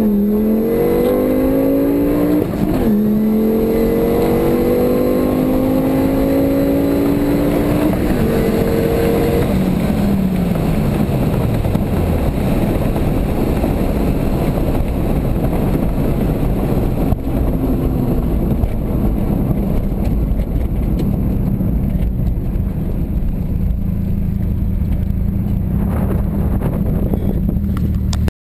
mm-hmm.